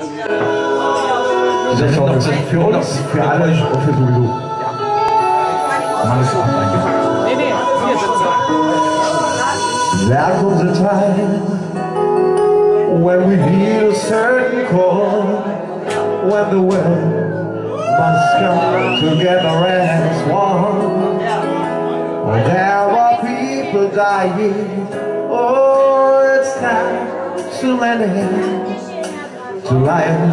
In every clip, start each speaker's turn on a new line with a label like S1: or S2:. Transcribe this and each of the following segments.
S1: Sind für uns, für uns, für alle und für
S2: mein
S1: There comes a time when we hear a certain call, when the world must come together as one. There are people dying, oh, it's time to let it to life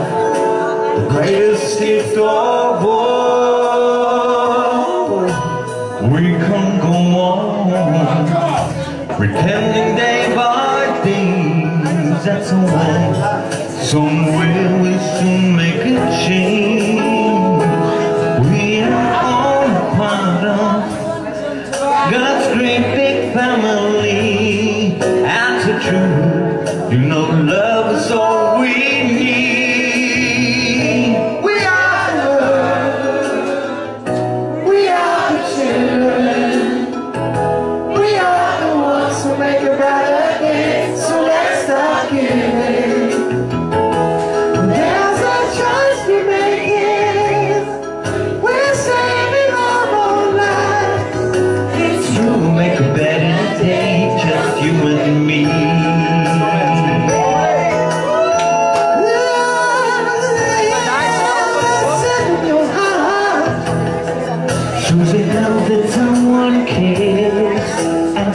S1: The greatest gift of all. We can go on Pretending day by day That's all Somewhere we soon make a change. We are all part of God's great big family. That's the truth. You know love is all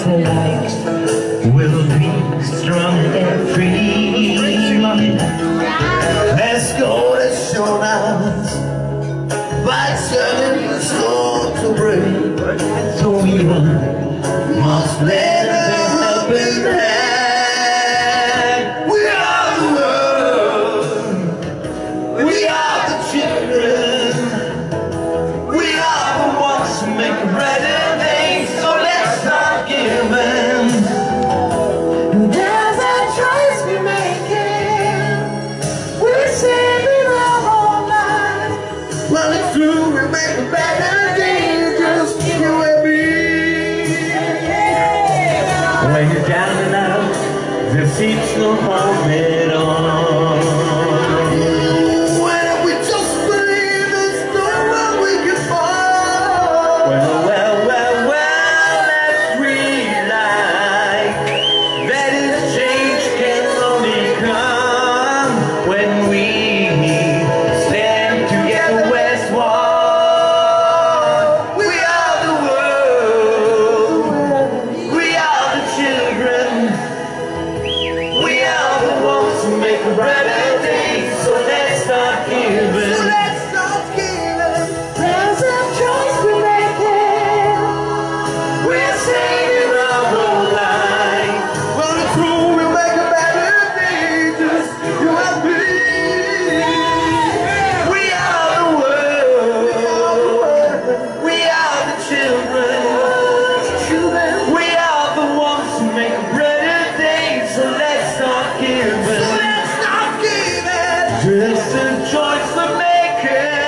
S1: satellite will be stronger. just you and me. When you're down and out, the seats no longer. Right. This is choice of making.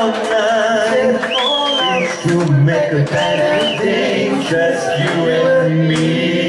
S1: all night is to make a better day, just you and me.